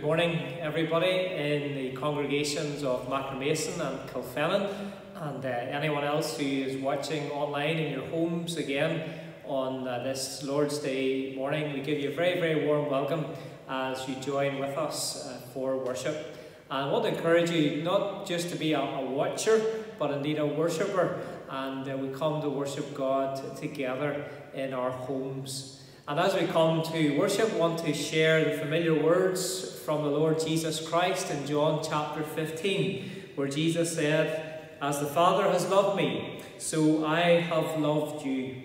Good morning, everybody in the congregations of Magheramason and Kilfennan, and uh, anyone else who is watching online in your homes again on uh, this Lord's Day morning. We give you a very, very warm welcome as you join with us uh, for worship. And I want to encourage you not just to be a, a watcher, but indeed a worshipper. And uh, we come to worship God together in our homes. And as we come to worship, want to share the familiar words from the Lord Jesus Christ in John chapter 15, where Jesus said, As the Father has loved me, so I have loved you.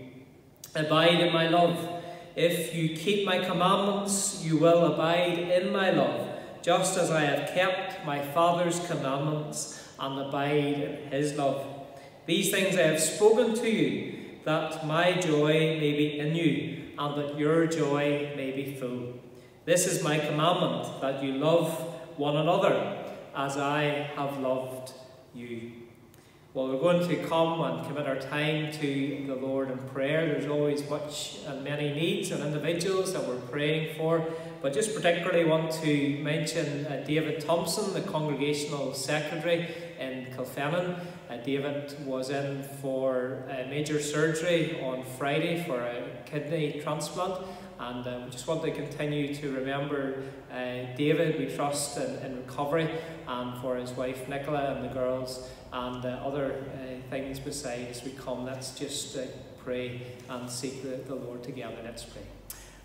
Abide in my love. If you keep my commandments, you will abide in my love, just as I have kept my Father's commandments and abide in his love. These things I have spoken to you, that my joy may be in you and that your joy may be full. This is my commandment, that you love one another as I have loved you. Well, we're going to come and commit our time to the Lord in prayer. There's always much and many needs and individuals that we're praying for, but just particularly want to mention uh, David Thompson, the Congregational Secretary in Kilfennan. Uh, David was in for a major surgery on Friday for a kidney transplant and uh, we just want to continue to remember uh, David, we trust in, in, recovery, and for his wife Nicola and the girls, and uh, other uh, things besides we come. Let's just uh, pray and seek the, the Lord together. Let's pray.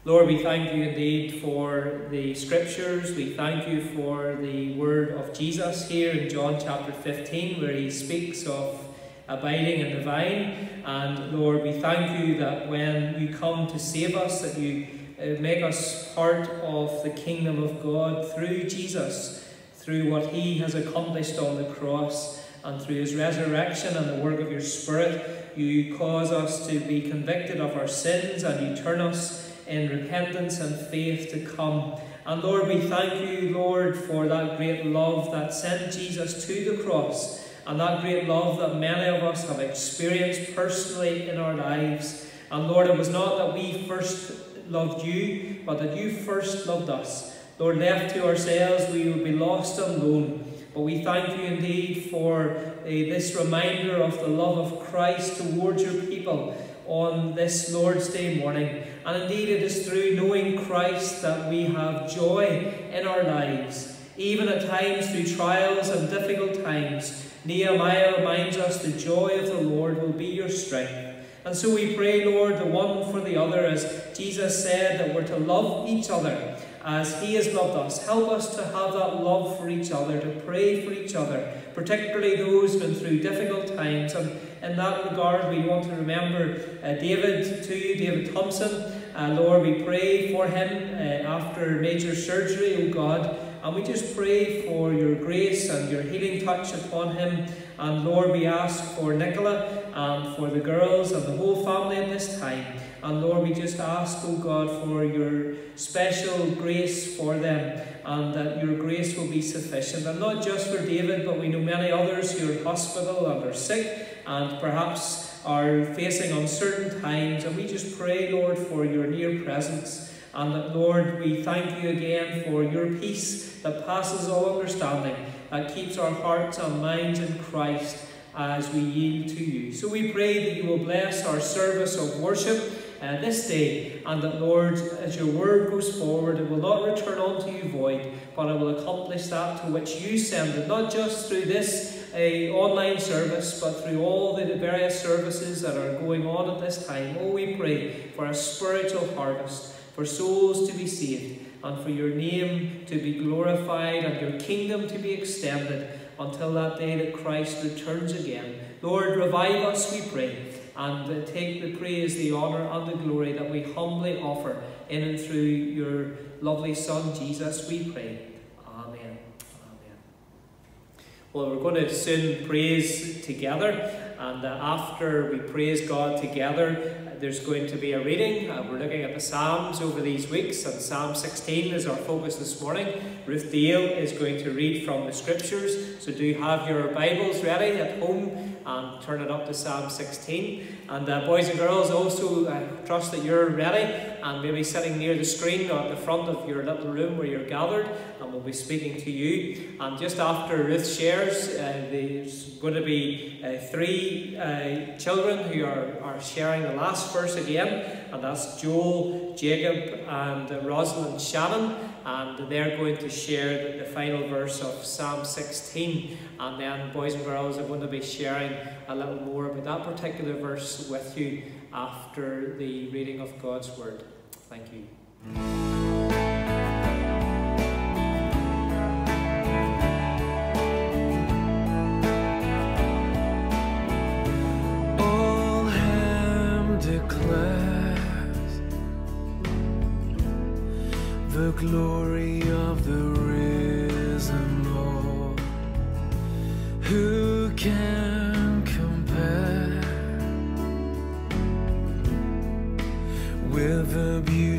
Lord, we thank you indeed for the scriptures. We thank you for the word of Jesus here in John chapter 15, where he speaks of abiding in the vine. And Lord, we thank you that when you come to save us, that you uh, make us part of the kingdom of God through Jesus, through what he has accomplished on the cross, and through his resurrection and the work of your Spirit. You cause us to be convicted of our sins and you turn us in repentance and faith to come. And Lord, we thank you, Lord, for that great love that sent Jesus to the cross and that great love that many of us have experienced personally in our lives. And Lord, it was not that we first loved you, but that you first loved us. Lord, left to ourselves, we would be lost and alone. But we thank you indeed for uh, this reminder of the love of Christ towards your people on this Lord's Day morning. And indeed, it is through knowing Christ that we have joy in our lives, even at times through trials and difficult times. Nehemiah reminds us the joy of the Lord will be your strength. And so we pray, Lord, the one for the other, as Jesus said, that we're to love each other as He has loved us. Help us to have that love for each other, to pray for each other, particularly those who've been through difficult times. And in that regard, we want to remember uh, David to you, David Thompson. Uh, Lord, we pray for him uh, after major surgery, oh God. And we just pray for your grace and your healing touch upon him. And Lord, we ask for Nicola and for the girls and the whole family at this time. And Lord, we just ask, oh God, for your special grace for them and that your grace will be sufficient. And not just for David, but we know many others who are in hospital and are sick and perhaps are facing uncertain times. And we just pray, Lord, for your near presence. And that, Lord, we thank you again for your peace that passes all understanding, that keeps our hearts and minds in Christ as we yield to you. So we pray that you will bless our service of worship uh, this day, and that, Lord, as your word goes forward, it will not return unto you void, but it will accomplish that to which you send it, not just through this uh, online service, but through all the various services that are going on at this time. Oh, we pray for a spiritual harvest, for souls to be saved, and for your name to be glorified and your kingdom to be extended until that day that Christ returns again. Lord, revive us, we pray and take the praise, the honour, and the glory that we humbly offer in and through your lovely Son, Jesus, we pray. Amen. Amen. Well, we're going to soon praise together, And uh, after we praise God together, there's going to be a reading. Uh, we're looking at the Psalms over these weeks, and Psalm 16 is our focus this morning. Ruth Dale is going to read from the scriptures, so do have your Bibles ready at home and turn it up to Psalm 16. And uh, boys and girls, also I trust that you're ready and maybe sitting near the screen or at the front of your little room where you're gathered, and we'll be speaking to you. And just after Ruth shares, uh, there's going to be uh, uh, children who are, are sharing the last verse again, and that's Joel, Jacob, and Rosalind Shannon and they're going to share the, the, final verse of Psalm 16. And then, boys and girls are going to be sharing a little more about that particular verse with you after the reading of God's Word. Thank you. With a beauty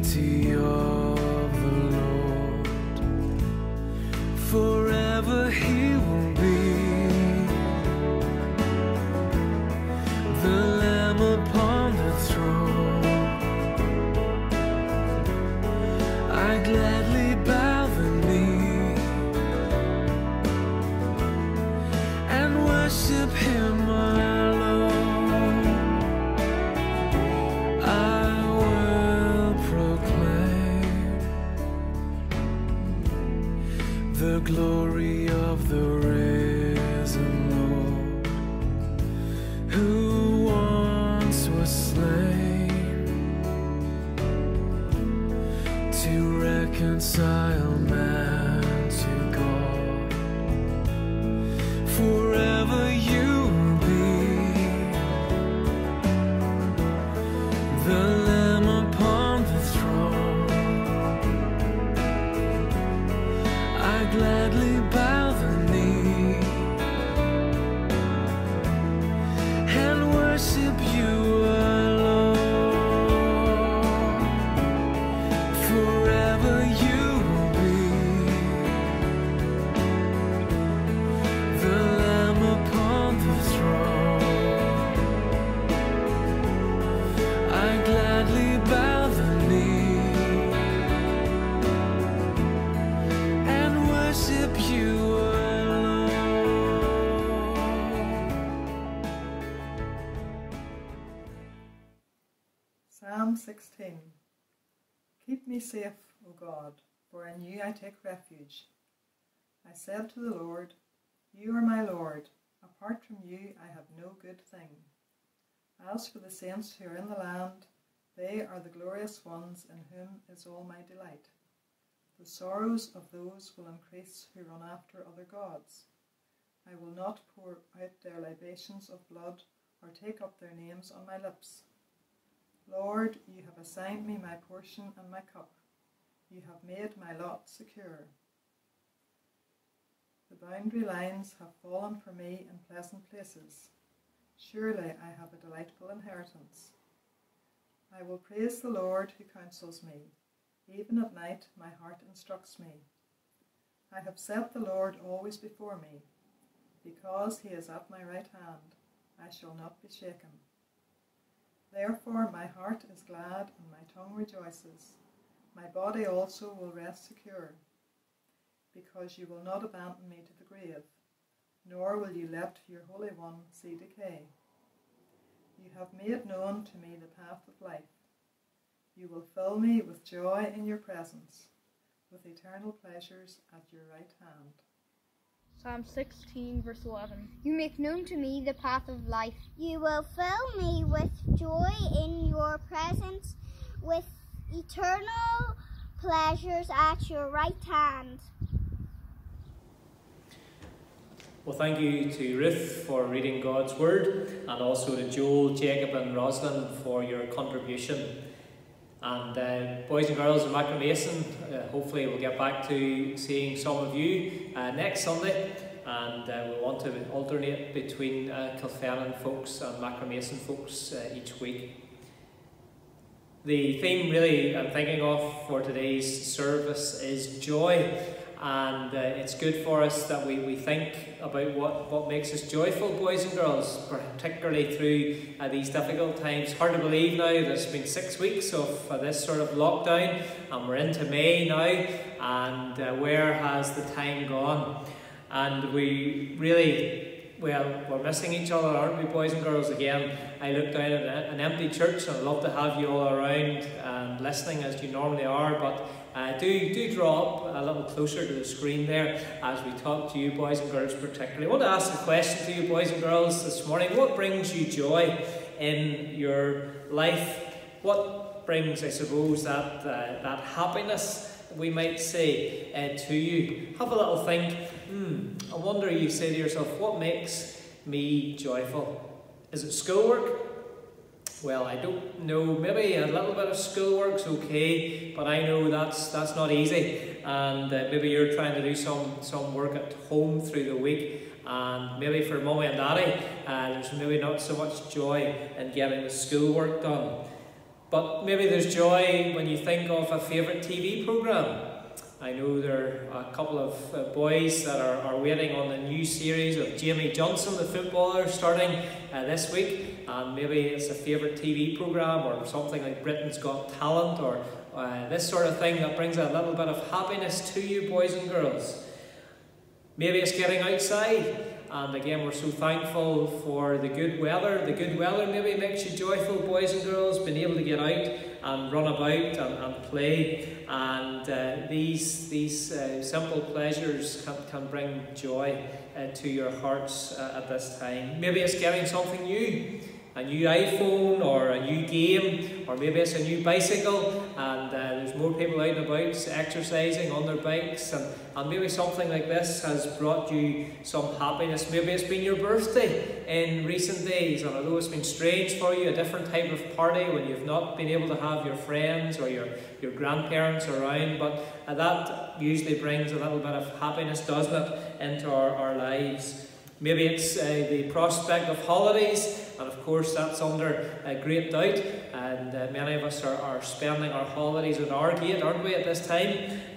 I said to the Lord, You are my Lord. Apart from you I have no good thing. As for the saints who are in the land, they are the glorious ones in whom is all my delight. The sorrows of those will increase who run after other gods. I will not pour out their libations of blood or take up their names on my lips. Lord, you have assigned me my portion and my cup. You have made my lot secure. The boundary lines have fallen for me in pleasant places. Surely I have a delightful inheritance. I will praise the Lord who counsels me. Even at night my heart instructs me. I have set the Lord always before me. Because he is at my right hand, I shall not be shaken. Therefore my heart is glad and my tongue rejoices. My body also will rest secure, because you will not abandon me to the grave, nor will you let your Holy One see decay. You have made known to me the path of life. You will fill me with joy in your presence, with eternal pleasures at your right hand. Psalm 16, verse 11. You make known to me the path of life. You will fill me with joy in your presence, with eternal pleasures at your right hand. Well, thank you to Ruth for reading God's Word, and also to Joel, Jacob, and Rosalind for your contribution. And uh, boys and girls in Magheramason, uh, hopefully we'll get back to seeing some of you uh, next Sunday. and uh, we want to alternate between uh, Kilfennan folks and Magheramason folks uh, each week. The theme, really, I'm thinking of for today's service is joy, and uh, it's good for us that we, we think about what, what makes us joyful, boys and girls, particularly through uh, these difficult times. Hard to believe now, there's been six weeks of uh, this sort of lockdown, and we're into May now, and uh, where has the time gone? And we really well, we're missing each other, aren't we, boys and girls? Again, I look down at an empty church and I'd love to have you all around and listening as you normally are, but uh, do, do draw up a little closer to the screen there as we talk to you, boys and girls, particularly. I want to ask a question to you, boys and girls, this morning. What brings you joy in your life? What brings, I suppose, that, uh, that happiness? we might say uh, to you. Have a little think. Hmm, I wonder, you say to yourself, what makes me joyful? Is it schoolwork? Well, I don't know. Maybe a little bit of schoolwork's okay, but I know that's that's not easy. And uh, maybe you're trying to do some some work at home through the week, and maybe for mummy and daddy, uh, there's maybe not so much joy in getting the schoolwork done. But maybe there's joy when you think of a favourite TV programme. I know there are a couple of uh, boys that are, are waiting on the new series of Jamie Johnson, the footballer, starting uh, this week. And maybe it's a favourite TV programme or something like Britain's Got Talent or uh, this sort of thing that brings a little bit of happiness to you, boys and girls. Maybe it's getting outside and again, we're so thankful for the good weather. The good weather maybe makes you joyful, boys and girls, being able to get out and run about and, and play. And uh, these, these uh, simple pleasures can, can bring joy uh, to your hearts uh, at this time. Maybe it's getting something new a new iPhone or a new game, or maybe it's a new bicycle, and uh, there's more people out and about exercising on their bikes, and, and maybe something like this has brought you some happiness. Maybe it's been your birthday in recent days, and although it's been strange for you, a different type of party when you've not been able to have your friends or your, your grandparents around, but uh, that usually brings a little bit of happiness, doesn't it, into our, our lives. Maybe it's uh, the prospect of holidays, and of course that's under uh, great doubt. And uh, many of us are, are spending our holidays at our gate, aren't we, at this time?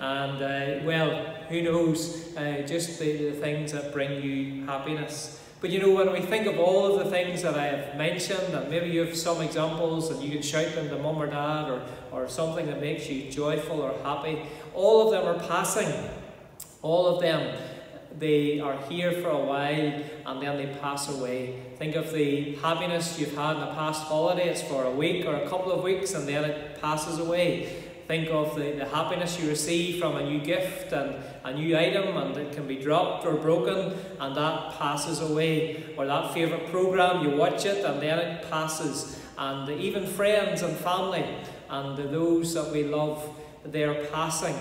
And uh, well, who knows, uh, just the, the things that bring you happiness. But you know, when we think of all of the things that I have mentioned, and maybe you have some examples and you can shout them to mum or dad or, or something that makes you joyful or happy, all of them are passing. All of them they are here for a while and then they pass away. Think of the happiness you've had in the past holiday, it's for a week or a couple of weeks and then it passes away. Think of the, the happiness you receive from a new gift and a new item and it can be dropped or broken and that passes away. Or that favourite programme, you watch it and then it passes. And even friends and family and those that we love, they are passing.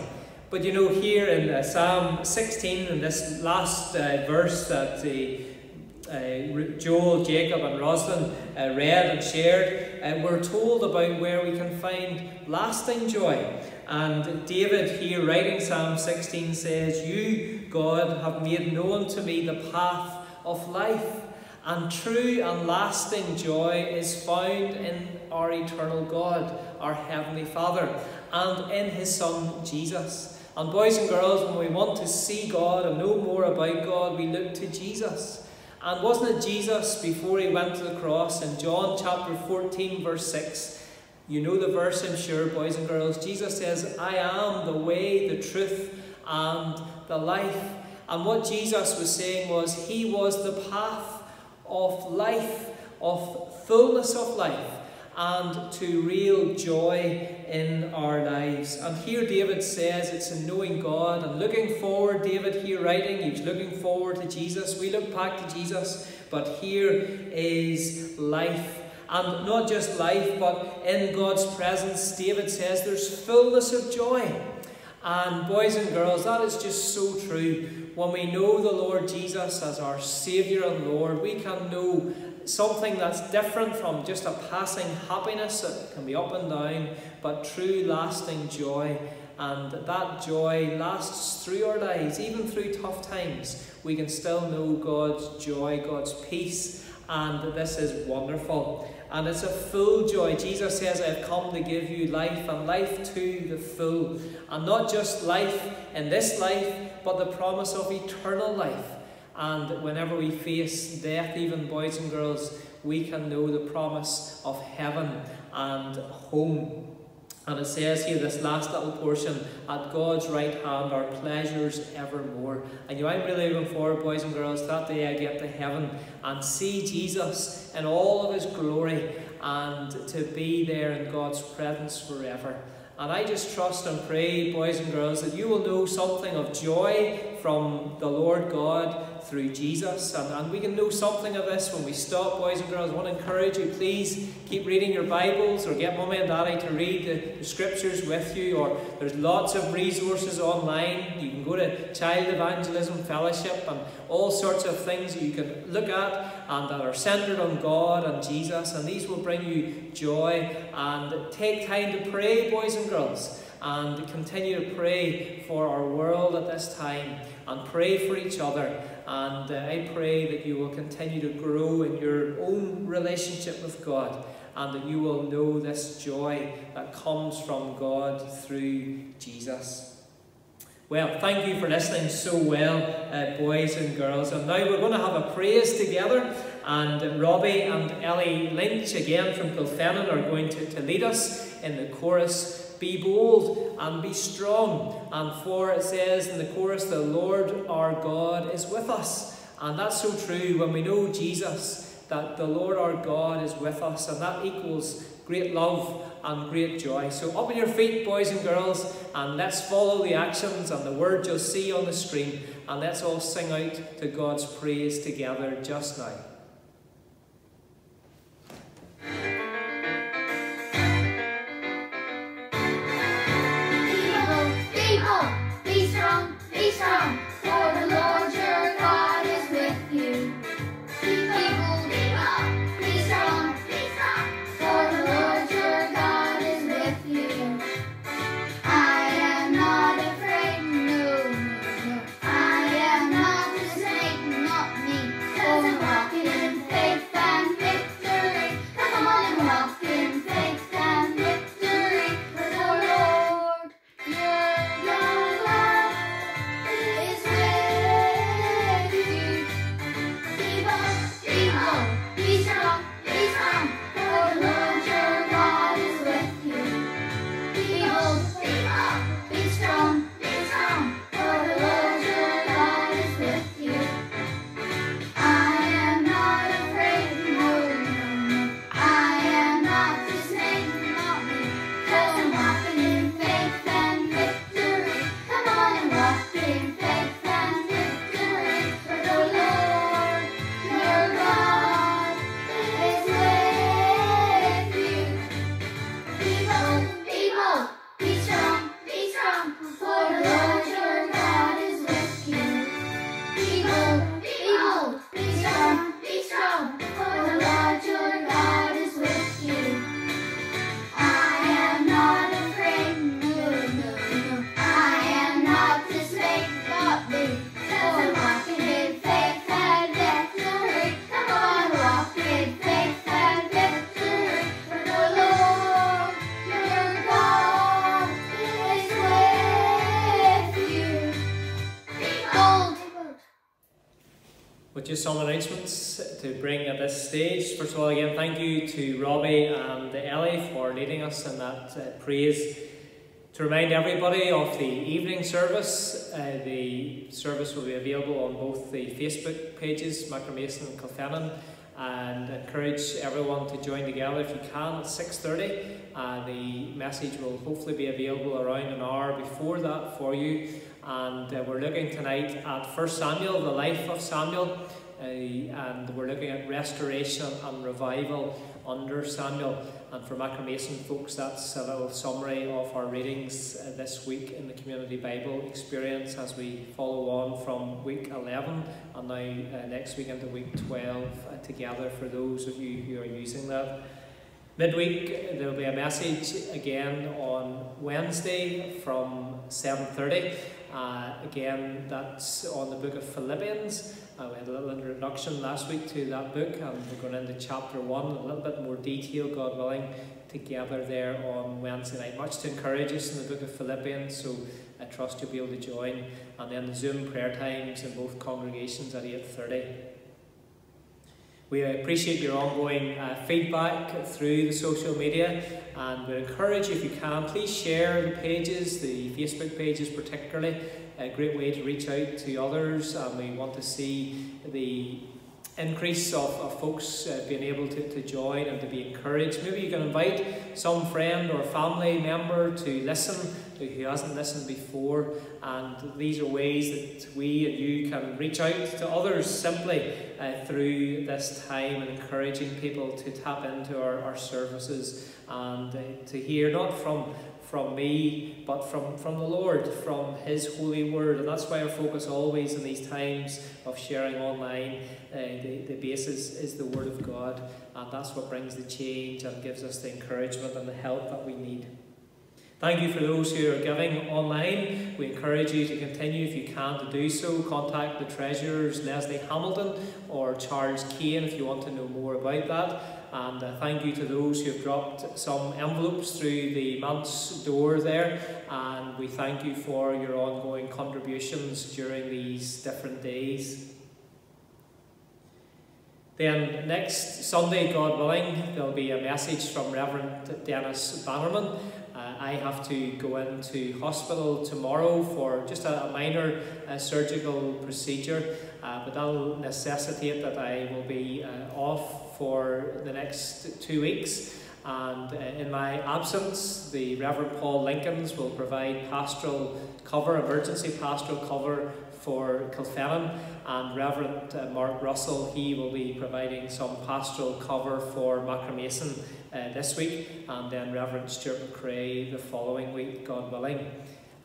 But you know, here in uh, Psalm 16, in this last uh, verse that uh, Joel, Jacob, and Rosalind uh, read and shared, uh, we're told about where we can find lasting joy. And David, here writing Psalm 16, says, You, God, have made known to me the path of life, and true and lasting joy is found in our eternal God, our Heavenly Father, and in His Son Jesus. And boys and girls, when we want to see God and know more about God, we look to Jesus. And wasn't it Jesus before he went to the cross in John chapter 14, verse 6? You know the verse, I'm sure, boys and girls. Jesus says, I am the way, the truth, and the life. And what Jesus was saying was, He was the path of life, of fullness of life and to real joy in our lives. And here David says it's in knowing God and looking forward. David here writing, he's looking forward to Jesus. We look back to Jesus, but here is life. And not just life, but in God's presence, David says there's fullness of joy. And boys and girls, that is just so true. When we know the Lord Jesus as our Saviour and Lord, we can know something that's different from just a passing happiness that can be up and down, but true lasting joy. and that joy lasts through our lives, even through tough times. We can still know God's joy, God's peace, and this is wonderful. And it's a full joy. Jesus says, I have come to give you life and life to the full. And not just life in this life, but the promise of eternal life. And whenever we face death, even boys and girls, we can know the promise of heaven and home. And it says here, this last little portion, at God's right hand are pleasures evermore. And you know, I'm really looking forward, boys and girls, that day I get to heaven and see Jesus in all of his glory and to be there in God's presence forever. And I just trust and pray, boys and girls, that you will know something of joy from the Lord God through Jesus. And, and we can know something of this when we stop, boys and girls. I want to encourage you, please keep reading your Bibles or get mummy and daddy to read the, the scriptures with you. Or there's lots of resources online. You can go to Child Evangelism Fellowship and all sorts of things you can look at and that are centered on God and Jesus. And these will bring you joy. And take time to pray, boys and girls and continue to pray for our world at this time and pray for each other. And uh, I pray that you will continue to grow in your own relationship with God and that you will know this joy that comes from God through Jesus. Well, thank you for listening so well, uh, boys and girls. And now we're going to have a praise together. And Robbie and Ellie Lynch, again from Kilfennan, are going to, to lead us in the chorus be bold and be strong. And for it says in the chorus, the Lord our God is with us. And that's so true when we know Jesus, that the Lord our God is with us, and that equals great love and great joy. So, up on your feet, boys and girls, and let's follow the actions and the words you'll see on the screen, and let's all sing out to God's praise together just now. To bring at this stage. First of all, again, thank you to Robbie and Ellie for leading us in that uh, praise. To remind everybody of the evening service, uh, the service will be available on both the Facebook pages, Magheramason and Kilfennan, and encourage everyone to join together if you can at 6.30. Uh, the message will hopefully be available around an hour before that for you and uh, we're looking tonight at 1 Samuel, the life of Samuel, uh, and we're looking at restoration and revival under Samuel. And for Magheramason folks, that's a little summary of our readings uh, this week in the Community Bible experience as we follow on from week 11 and now uh, next week into week 12 uh, together for those of you who are using that. Midweek there will be a message again on Wednesday from 7.30. Uh, again, that's on the book of Philippians. Uh, we had a little introduction last week to that book, and we're going into chapter 1, a little bit more detail, God willing, together there on Wednesday night. Much to encourage us in the book of Philippians, so I trust you'll be able to join. And then the Zoom prayer times in both congregations at 8.30. We appreciate your ongoing uh, feedback through the social media and we encourage you if you can, please share the pages, the Facebook pages particularly. A great way to reach out to others and we want to see the increase of, of folks uh, being able to, to join and to be encouraged. Maybe you can invite some friend or family member to listen who hasn't listened before, and these are ways that we and you can reach out to others simply uh, through this time and encouraging people to tap into our, our services and uh, to hear not from from me, but from, from the Lord, from His holy word. And that's why our focus always in these times of sharing online, uh, the, the basis is the Word of God. And that's what brings the change and gives us the encouragement and the help that we need. Thank you for those who are giving online. We encourage you to continue if you can to do so. Contact the treasurers Leslie Hamilton or Charles Kane if you want to know more about that. And uh, thank you to those who have dropped some envelopes through the manse door there. And we thank you for your ongoing contributions during these different days. Then next Sunday, God willing, there'll be a message from Reverend Dennis Bannerman. Uh, I have to go into hospital tomorrow for just a, a minor uh, surgical procedure, uh, but that'll necessitate that I will be uh, off for the next two weeks. And uh, in my absence, the Reverend Paul Lincolns will provide pastoral cover, emergency pastoral cover for Kilfennan, and Reverend uh, Mark Russell, he will be providing some pastoral cover for Magheramason uh, this week, and then Reverend Stuart McCrae the following week, God willing.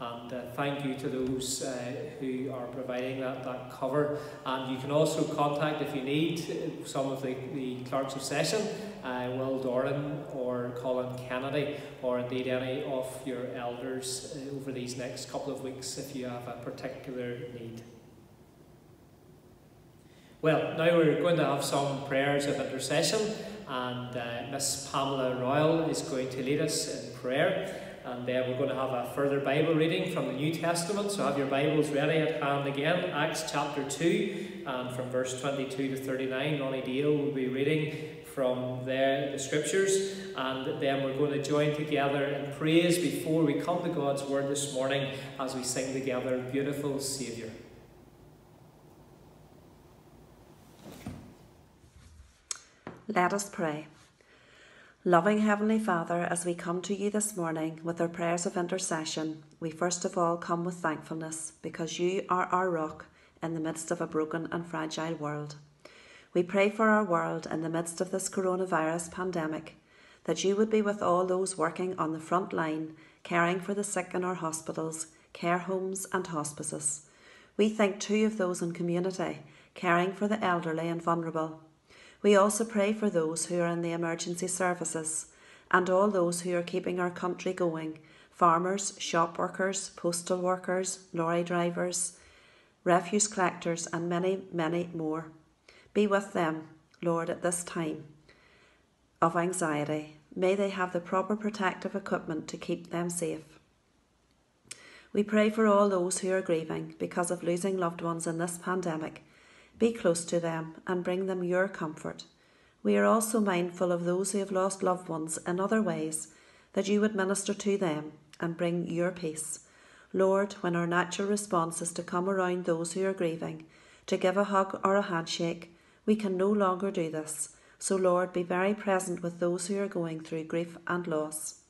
And uh, thank you to those uh, who are providing that, that cover. And you can also contact, if you need, some of the, the clerks of session, uh, Will Doran or Colin Kennedy, or indeed any of your elders uh, over these next couple of weeks if you have a particular need. Well, now we're going to have some prayers of intercession, and uh, Miss Pamela Royal is going to lead us in prayer. And then we're going to have a further Bible reading from the New Testament. So have your Bibles ready at hand again. Acts chapter 2, and from verse 22 to 39, Ronnie Deal will be reading from there the scriptures. And then we're going to join together in praise before we come to God's word this morning as we sing together, Beautiful Saviour. Let us pray. Loving Heavenly Father, as we come to you this morning with our prayers of intercession, we first of all come with thankfulness because you are our rock in the midst of a broken and fragile world. We pray for our world in the midst of this coronavirus pandemic, that you would be with all those working on the front line, caring for the sick in our hospitals, care homes, and hospices. We think too of those in community, caring for the elderly and vulnerable we also pray for those who are in the emergency services and all those who are keeping our country going farmers, shop workers, postal workers, lorry drivers, refuse collectors, and many, many more. Be with them, Lord, at this time of anxiety. May they have the proper protective equipment to keep them safe. We pray for all those who are grieving because of losing loved ones in this pandemic be close to them and bring them your comfort. We are also mindful of those who have lost loved ones in other ways, that you would minister to them and bring your peace. Lord, when our natural response is to come around those who are grieving, to give a hug or a handshake, we can no longer do this. So, Lord, be very present with those who are going through grief and loss.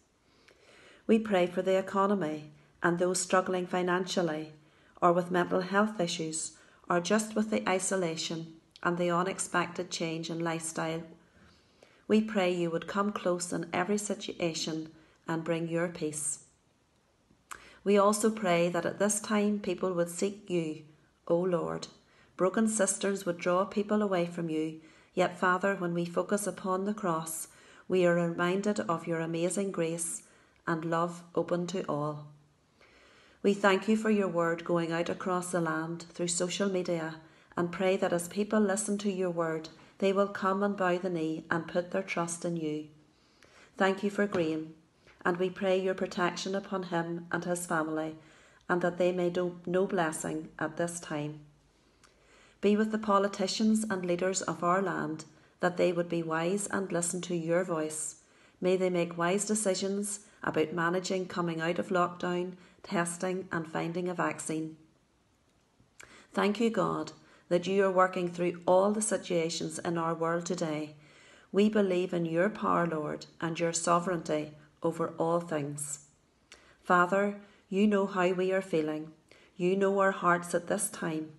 We pray for the economy and those struggling financially or with mental health issues or just with the isolation and the unexpected change in lifestyle. We pray you would come close in every situation and bring your peace. We also pray that at this time people would seek you, O Lord. Broken sisters would draw people away from you, yet, Father, when we focus upon the cross, we are reminded of your amazing grace and love open to all. We thank you for your word going out across the land through social media and pray that as people listen to your word, they will come and bow the knee and put their trust in you. Thank you for Graeme, and we pray your protection upon him and his family, and that they may do no blessing at this time. Be with the politicians and leaders of our land, that they would be wise and listen to your voice. May they make wise decisions about managing coming out of lockdown, testing, and finding a vaccine. Thank you, God, that you are working through all the situations in our world today. We believe in your power, Lord, and your sovereignty over all things. Father, you know how we are feeling. You know our hearts at this time,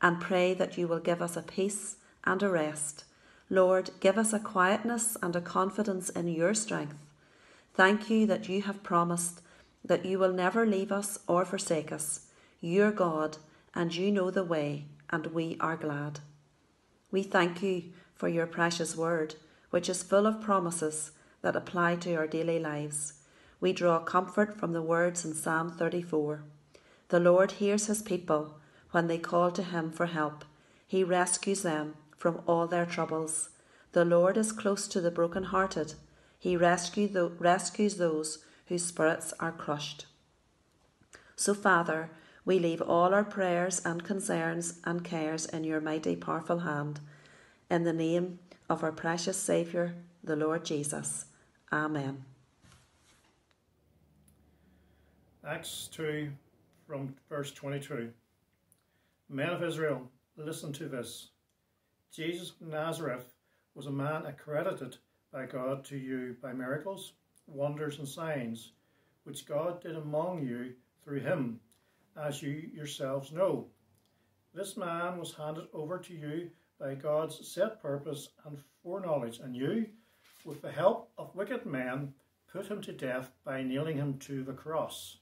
and pray that you will give us a peace and a rest. Lord, give us a quietness and a confidence in your strength. Thank you that you have promised that you will never leave us or forsake us. You're God, and you know the way, and we are glad. We thank you for your precious word, which is full of promises that apply to our daily lives. We draw comfort from the words in Psalm 34. The Lord hears his people when they call to him for help. He rescues them from all their troubles. The Lord is close to the broken-hearted he rescue the, rescues those whose spirits are crushed. So, Father, we leave all our prayers and concerns and cares in your mighty, powerful hand. In the name of our precious Saviour, the Lord Jesus. Amen. Acts 2 from verse 22. Men of Israel, listen to this. Jesus of Nazareth was a man accredited by God to you by miracles, wonders, and signs, which God did among you through him, as you yourselves know. This man was handed over to you by God's set purpose and foreknowledge, and you, with the help of wicked men, put him to death by nailing him to the cross.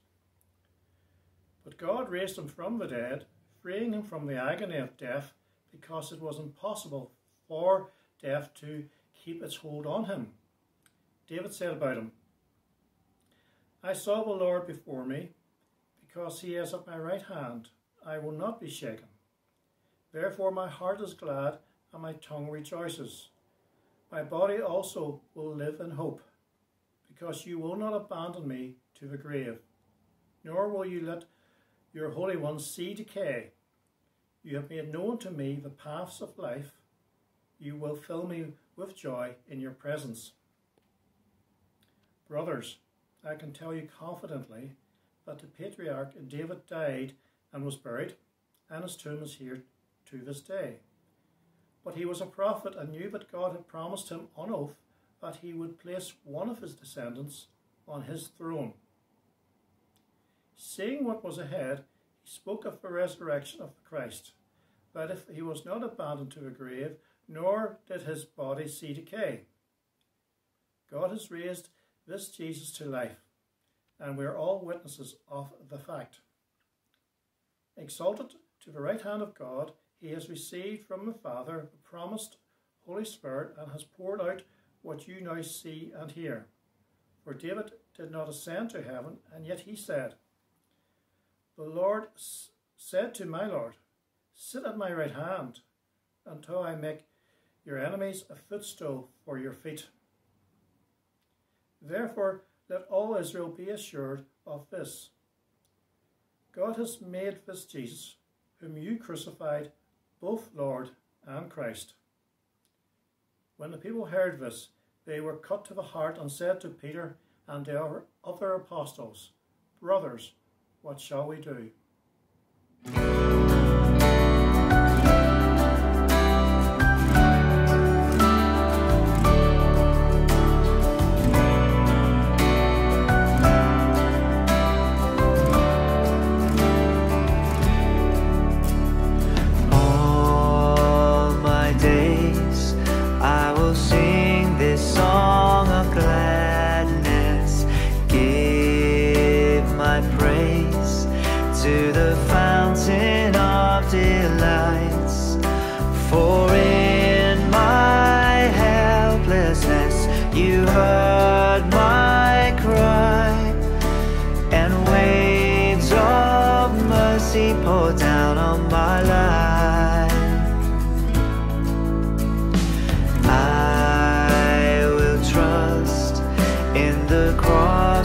But God raised him from the dead, freeing him from the agony of death, because it was impossible for death to keep its hold on him. David said about him, I saw the Lord before me, because he is at my right hand, I will not be shaken. Therefore my heart is glad, and my tongue rejoices. My body also will live in hope, because you will not abandon me to the grave, nor will you let your Holy One see decay. You have made known to me the paths of life. You will fill me with joy in your presence. Brothers, I can tell you confidently that the patriarch David died and was buried, and his tomb is here to this day. But he was a prophet and knew that God had promised him on oath that he would place one of his descendants on his throne. Seeing what was ahead, he spoke of the resurrection of Christ, that if he was not abandoned to a grave, nor did his body see decay. God has raised this Jesus to life, and we are all witnesses of the fact. Exalted to the right hand of God, he has received from the Father the promised Holy Spirit and has poured out what you now see and hear. For David did not ascend to heaven, and yet he said, The Lord said to my Lord, Sit at my right hand until I make your enemies a footstool for your feet. Therefore, let all Israel be assured of this God has made this Jesus, whom you crucified, both Lord and Christ. When the people heard this, they were cut to the heart and said to Peter and the other apostles, Brothers, what shall we do?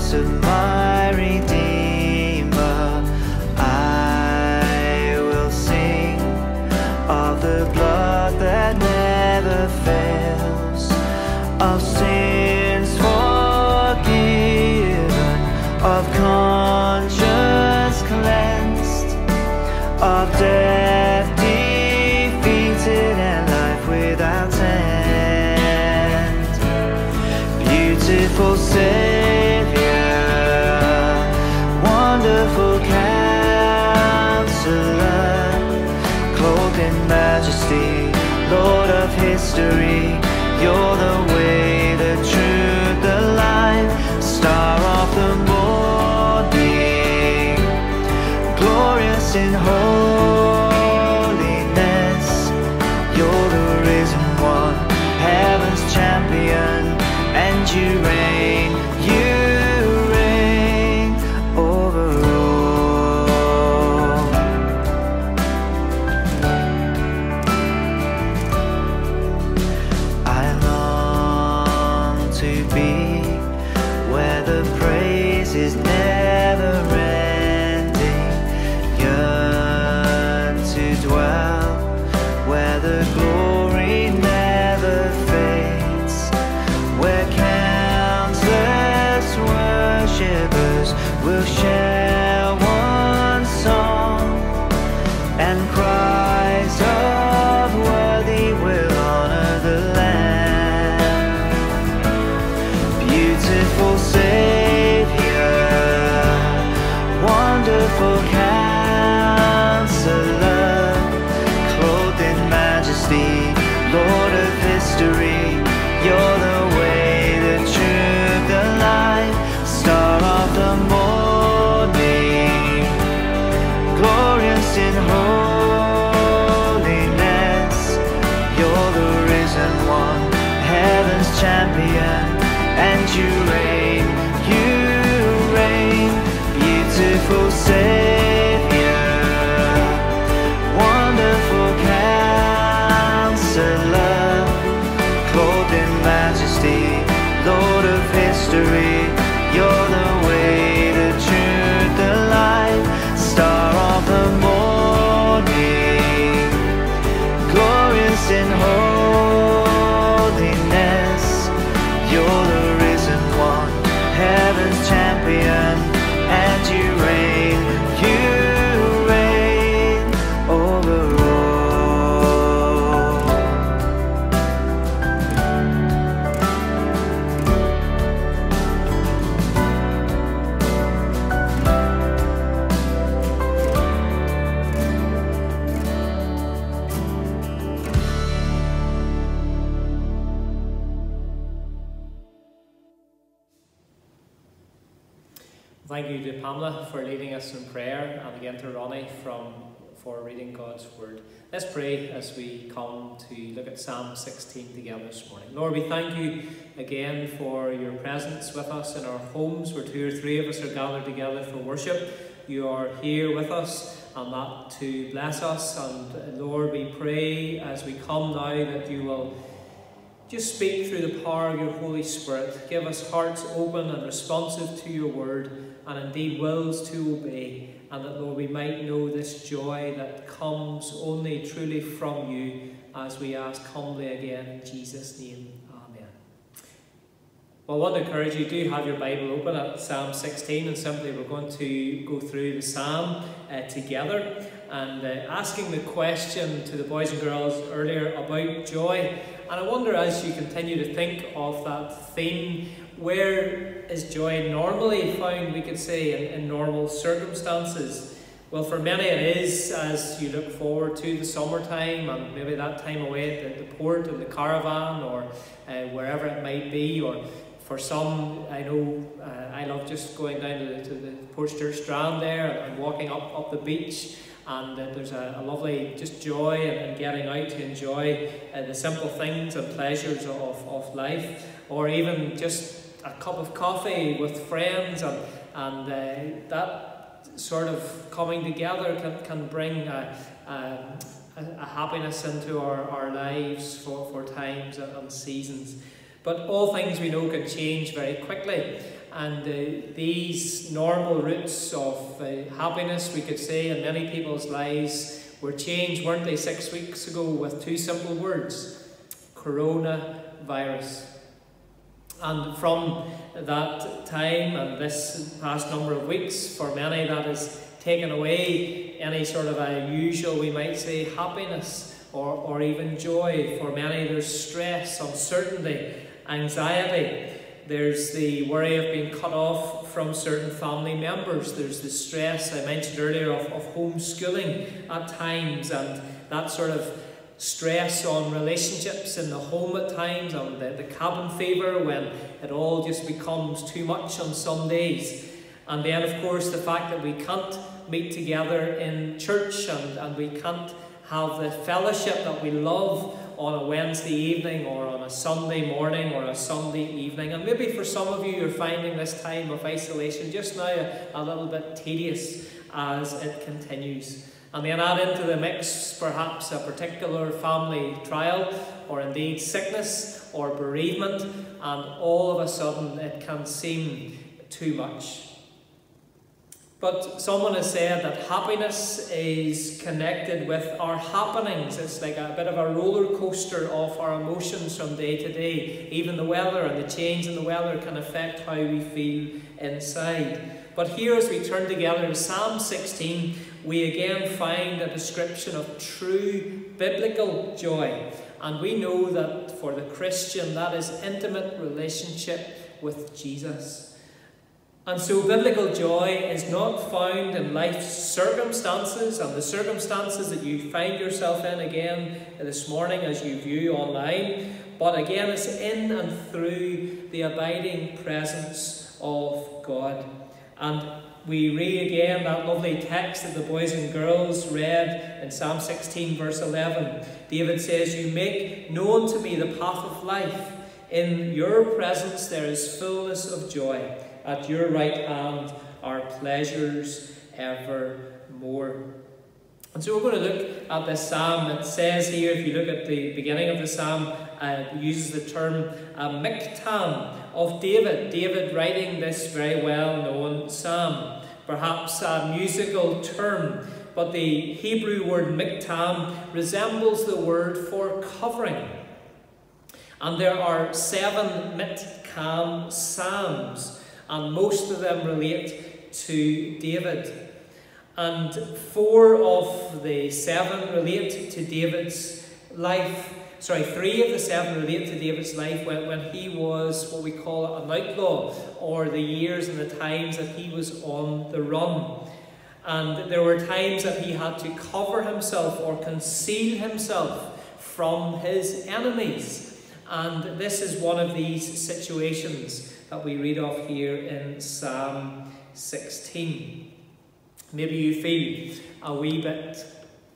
Cross Let's pray as we come to look at Psalm 16 together this morning. Lord, we thank you again for your presence with us in our homes where two or three of us are gathered together for worship. You are here with us and that to bless us. And uh, Lord, we pray as we come now that you will just speak through the power of your Holy Spirit. Give us hearts open and responsive to your word, and indeed wills to obey. And that, Lord, we might know this joy that comes only truly from you as we ask humbly again in Jesus' name. Amen. Well, I want to encourage you do have your Bible open at Psalm 16, and simply we're going to go through the psalm uh, together and uh, asking the question to the boys and girls earlier about joy. And I wonder as you continue to think of that theme, where is joy normally found, we could say, in, in normal circumstances? Well, for many it is as you look forward to the summertime and maybe that time away at the, the port in the caravan or uh, wherever it might be, or for some, I know uh, I love just going down to the, to the Strand there and walking up, up the beach and uh, there's a, a, lovely just joy in, in getting out to enjoy uh, the simple things and pleasures of, of life, or even just a cup of coffee with friends, and, and uh, that sort of coming together can, can bring a, a, a happiness into our, our lives for, for times and seasons. But all things we know can change very quickly. And uh, these normal roots of uh, happiness, we could say, in many people's lives were changed, weren't they, six weeks ago with two simple words coronavirus. And from that time and this past number of weeks, for many that has taken away any sort of a usual, we might say, happiness or, or even joy. For many, there's stress, uncertainty, anxiety. There's the worry of being cut off from certain family members. There's the stress I mentioned earlier of, of homeschooling at times and that sort of stress on relationships in the home at times, and the, the cabin fever when it all just becomes too much on some days. And then, of course, the fact that we can't meet together in church and, and we can't have the fellowship that we love on a Wednesday evening or on a Sunday morning or a Sunday evening. And maybe for some of you, you're finding this time of isolation just now a, a little bit tedious as it continues. And then add into the mix perhaps a particular family trial or indeed sickness or bereavement, and all of a sudden it can seem too much. But someone has said that happiness is connected with our happenings. It's like a bit of a roller coaster of our emotions from day to day. Even the weather and the change in the weather can affect how we feel inside. But here, as we turn together to Psalm 16, we again find a description of true biblical joy. And we know that for the Christian, that is intimate relationship with Jesus. And so, biblical joy is not found in life's circumstances and the circumstances that you find yourself in again this morning as you view online, but again, it's in and through the abiding presence of God. And we read again that lovely text that the boys and girls read in Psalm 16, verse 11. David says, You make known to me the path of life. In your presence there is fullness of joy. At your right hand are pleasures evermore. And so we're going to look at this psalm. It says here, if you look at the beginning of the psalm, uh, it uses the term uh, miktam of David. David writing this very well known psalm. Perhaps a musical term, but the Hebrew word miktam resembles the word for covering. And there are seven miktam psalms and most of them relate to David. And four of the seven relate to David's life. Sorry, three of the seven relate to David's life when, when he was what we call an outlaw, or the years and the times that he was on the run. And there were times that he had to cover himself or conceal himself from his enemies. And this is one of these situations that we read of here in Psalm 16. Maybe you feel a wee bit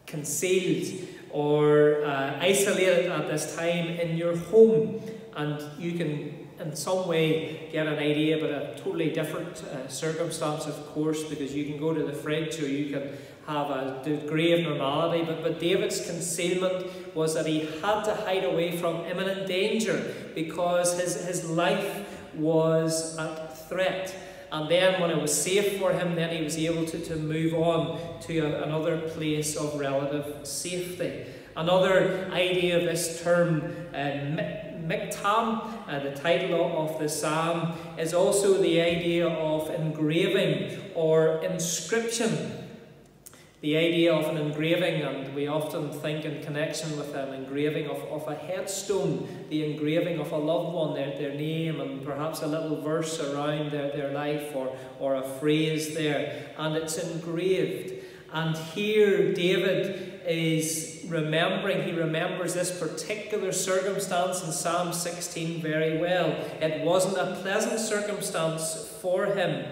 concealed or uh, isolated at this time in your home, and you can in some way get an idea but a totally different uh, circumstance, of course, because you can go to the fridge or you can have a degree of normality. But, but David's concealment was that he had to hide away from imminent danger because his, his life was at threat. And then when it was safe for him, then he was able to, to move on to a, another place of relative safety. Another idea of this term, uh, miktam, uh, the title of the psalm, is also the idea of engraving or inscription the idea of an engraving, and we often think in connection with an engraving of, of a headstone, the engraving of a loved one, their, their name, and perhaps a little verse around their, their life or, or a phrase there, and it's engraved. And here David is remembering, he remembers this particular circumstance in Psalm 16 very well. It wasn't a pleasant circumstance for him,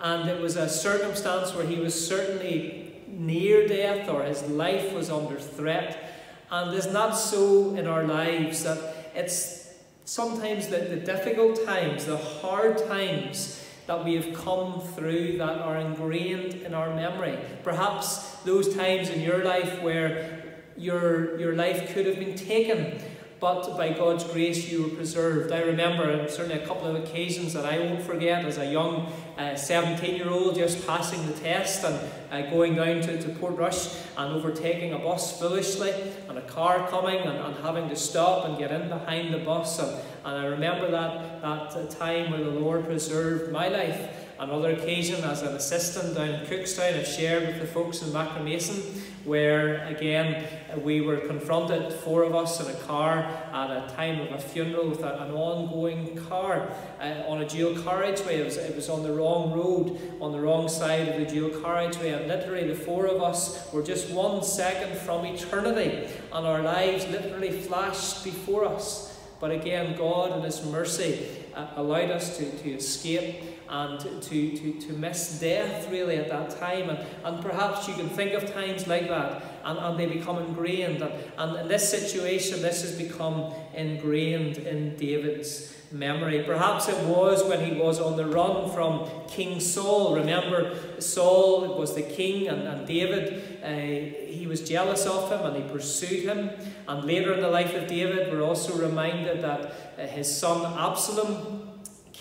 and it was a circumstance where he was certainly near death or his life was under threat. And it's not so in our lives that it's sometimes the, the difficult times, the hard times that we have come through that are ingrained in our memory. Perhaps those times in your life where your, your life could have been taken but by God's grace you were preserved. I remember certainly a couple of occasions that I won't forget as a young 17 uh, year old just passing the test and uh, going down to, to Portrush and overtaking a bus foolishly and a car coming and, and having to stop and get in behind the bus. And, and I remember that, that time where the Lord preserved my life. Another occasion as an assistant down in Cookstown, I've shared with the folks in Magheramason, where again we were confronted, four of us in a car, at a time of a funeral with a, an ongoing car uh, on a dual carriageway. It was, it was on the wrong road, on the wrong side of the dual carriageway, and literally the four of us were just one second from eternity, and our lives literally flashed before us. But again, God in His mercy uh, allowed us to, to escape and to, to, to miss death really at that time. And, and perhaps you can think of times like that and, and they become ingrained. And, and in this situation, this has become ingrained in David's memory. Perhaps it was when he was on the run from King Saul. Remember, Saul was the king, and, and David, uh, he was jealous of him and he pursued him. And later in the life of David, we're also reminded that uh, his son Absalom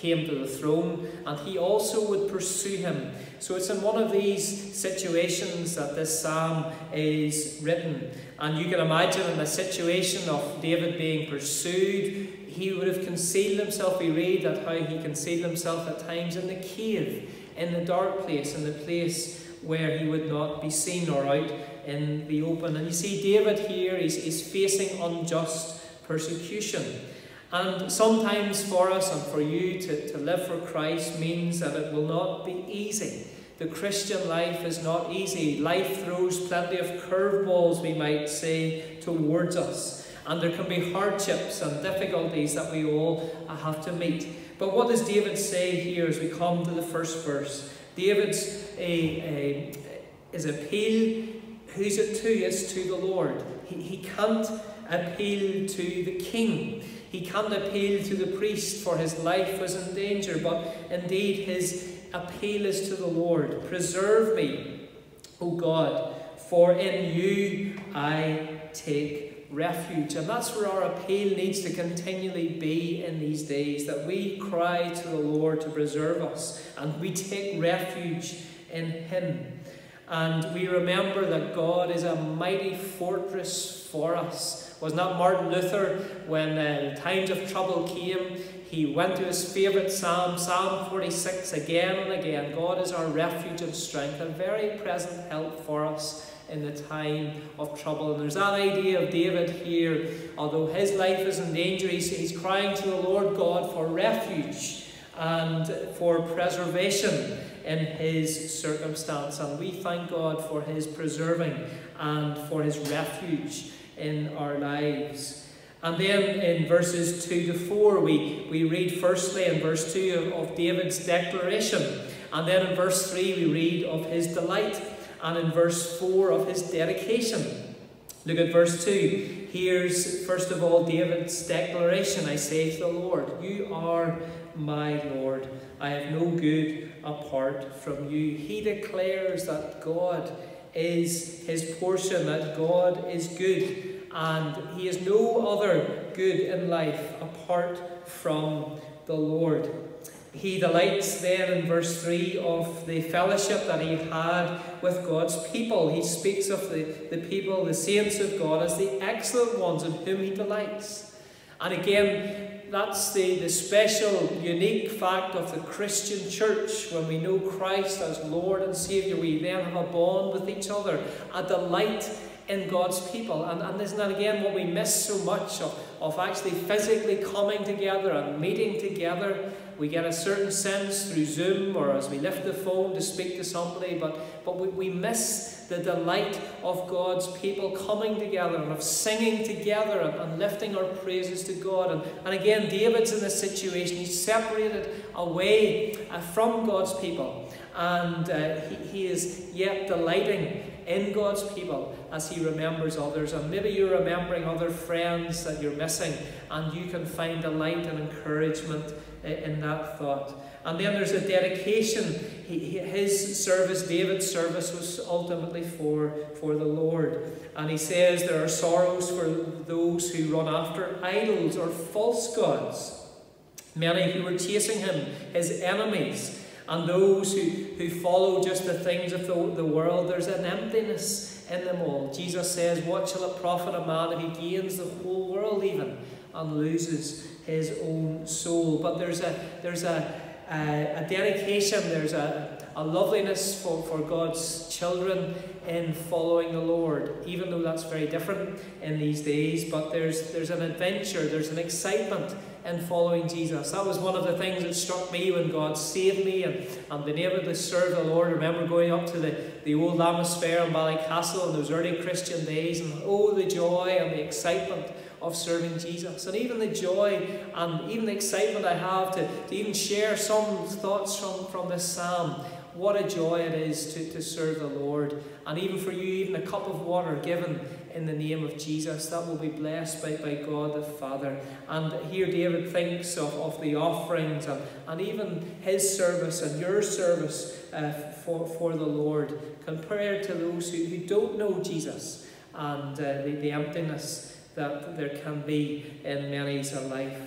came to the throne, and he also would pursue him. So it's in one of these situations that this psalm is written. And you can imagine in the situation of David being pursued, he would have concealed himself. We read that how he concealed himself at times in the cave, in the dark place, in the place where he would not be seen or out in the open. And you see, David here is, is facing unjust persecution. And sometimes for us and for you to, to live for Christ means that it will not be easy. The Christian life is not easy. Life throws plenty of curveballs, we might say, towards us. And there can be hardships and difficulties that we all have to meet. But what does David say here as we come to the first verse? David's a, a, his appeal, who's it to? It's to the Lord. He, he can't appeal to the king. He can't appeal to the priest for his life was in danger, but indeed his appeal is to the Lord. Preserve me, O God, for in you I take refuge. And that's where our appeal needs to continually be in these days that we cry to the Lord to preserve us and we take refuge in Him. And we remember that God is a mighty fortress for us was not Martin Luther, when uh, times of trouble came, he went to his favourite psalm, Psalm 46, again and again. God is our refuge and strength, a very present help for us in the time of trouble. And there's that idea of David here, although his life is in danger, he's, he's crying to the Lord God for refuge and for preservation in his circumstance. And we thank God for his preserving and for his refuge in our lives. And then in verses 2 to 4, we, we read firstly in verse 2 of, of David's declaration. And then in verse 3, we read of his delight. And in verse 4, of his dedication. Look at verse 2. Here's, first of all, David's declaration I say to the Lord, You are my Lord. I have no good apart from you. He declares that God is his portion, that God is good, and he has no other good in life apart from the Lord. He delights then in verse 3 of the fellowship that he had with God's people. He speaks of the, the people, the saints of God, as the excellent ones in whom he delights. And again, that's the, the special, unique fact of the Christian church. When we know Christ as Lord and Saviour, we then have a bond with each other, a delight in God's people. And, and isn't that again what we miss so much of, of actually physically coming together and meeting together? We get a certain sense through Zoom or as we lift the phone to speak to somebody, but, but we, we miss the delight of God's people coming together and of singing together and, and lifting our praises to God. And, and again, David's in this situation. He's separated away uh, from God's people and uh, he, he is yet delighting in God's people as He remembers others. And maybe you're remembering other friends that you're missing, and you can find delight and encouragement in that thought. And then there's a dedication. His service, David's service, was ultimately for, for the Lord. And he says there are sorrows for those who run after idols or false gods. Many who were chasing him, his enemies, and those who, who follow just the things of the, the world, there's an emptiness in them all. Jesus says, What shall it profit a man if he gains the whole world even and loses his own soul? But there's a there's a a, a dedication, there's a, a loveliness for, for God's children in following the Lord, even though that's very different in these days. But there's, there's an adventure, there's an excitement in following Jesus. That was one of the things that struck me when God saved me and, and being able to serve the Lord. I remember going up to the, the old Fair in Ballycastle in those early Christian days, and oh, the joy and the excitement of serving Jesus. And even the joy and even the excitement I have to, to even share some thoughts from, from this psalm. What a joy it is to, to serve the Lord. And even for you, even a cup of water given in the name of Jesus, that will be blessed by, by God the Father. And here David thinks of, of the offerings and, and even his service and your service uh, for, for the Lord compared to those who, who don't know Jesus and uh, the, the emptiness that there can be in many's life.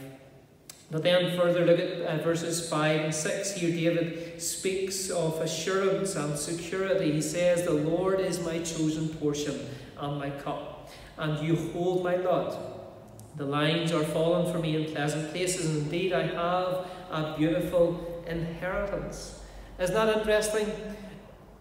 But then further look at uh, verses 5 and 6. Here David speaks of assurance and security. He says, The Lord is my chosen portion and my cup, and you hold my lot. The lines are fallen for me in pleasant places, and indeed I have a beautiful inheritance. Isn't that interesting?